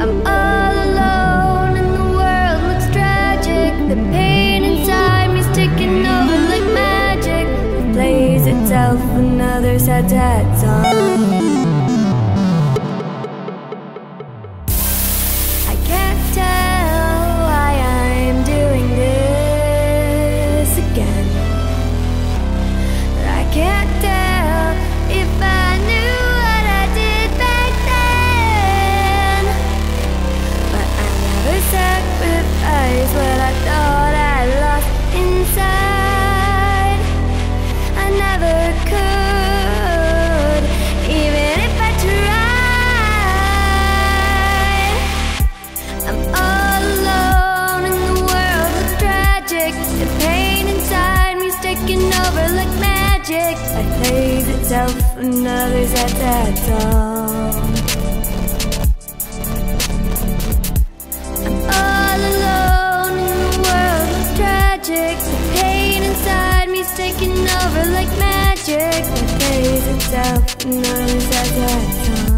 I'm all alone and the world looks tragic. The pain inside me's taking over like magic. It plays itself another sad sad song. over like magic. That plays itself and others at that dawn I'm all alone in the world that's tragic. The pain inside me's taking over like magic. That plays itself and others at that dawn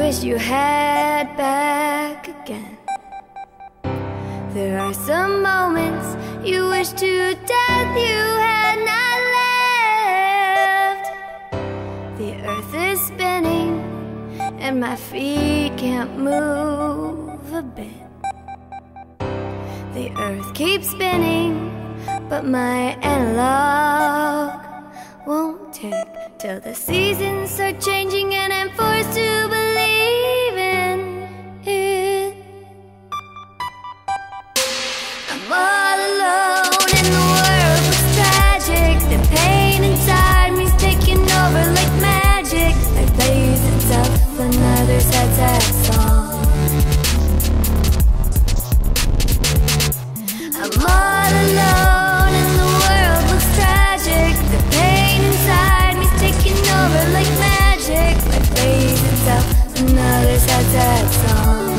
wish you had back again. There are some moments you wish to death you had not left. The earth is spinning and my feet can't move a bit. The earth keeps spinning, but my analog won't tick till the seasons are changing and I'm forced to. that song